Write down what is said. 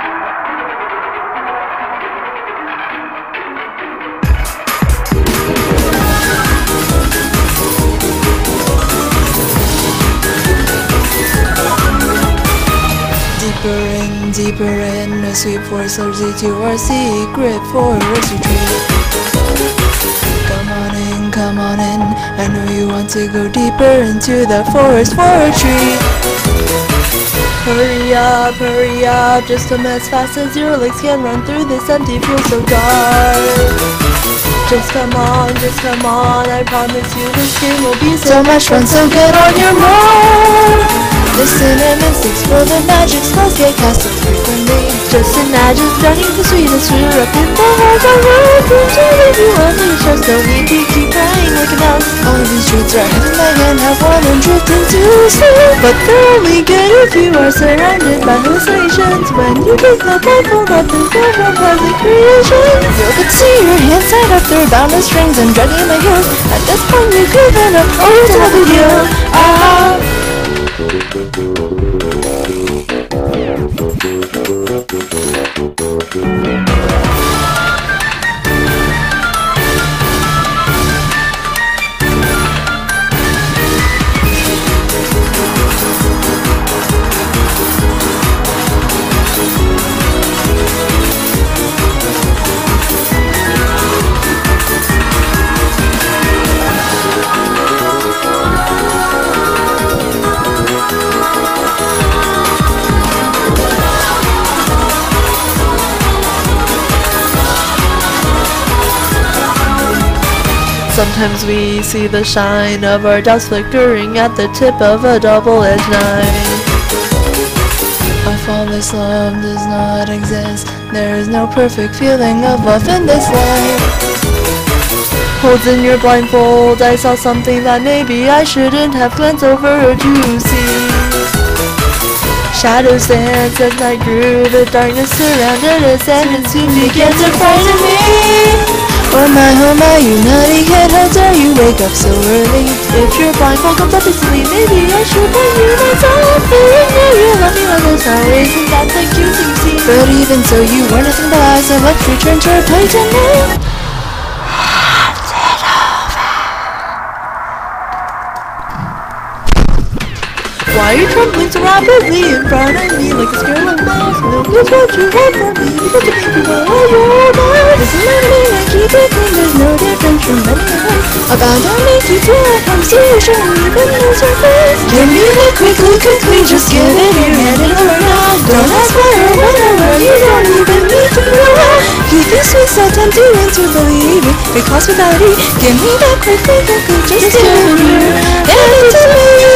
Deeper in, deeper in, a sweep leads you to our secret forest retreat. Come on in, come on in, I know you want to go deeper into the forest for a retreat. Hurry up, hurry up, just come as fast as your legs can run through this empty field so dark. Just come on, just come on, I promise you this game will be so much fun, so get on your mark. Listen and instincts for the magic spells get cast so frequently Just imagine drowning the sweetest fruit up in the heart of earth To leave you unleashed, just don't need to keep crying like an All these truths are heaven by hand, have one and drift into sleep. But they're only good if you are surrounded by hallucinations. When you take the up and feel from pleasant creations You could see your hands tied up, they're bound with strings and dragging my heels At this point you've given up, all to have a deal Ah Sometimes we see the shine of our doubts flickering at the tip of a double-edged knife. A flawless love does not exist. There is no perfect feeling of love in this life. Holds in your blindfold, I saw something that maybe I shouldn't have glanced over to see. Shadows dance as night grew, the darkness surrounded us and it soon began to frighten me. Oh my, oh my, you naughty kid, how dare you? Wake up so early. If your blindfold comes up easily, maybe I should bring you my myself You know you love me like this always, and that's the cute you see. But even so, you were nothing but eyes, so let's return to our play tonight. Why are you trembling so rapidly in front of me? Like a scared mouse? Milk is what you want oh, from me, because me go all your mind Doesn't matter me, I to make you feel like I'm showing you the nose your face Give me that quickly, quickly, just give it your hand in or not Don't ask why or whatever, you don't even need to know Keep this sweet so tempting into believing It costs without it, give me that quickly, quickly, just give it your hand to me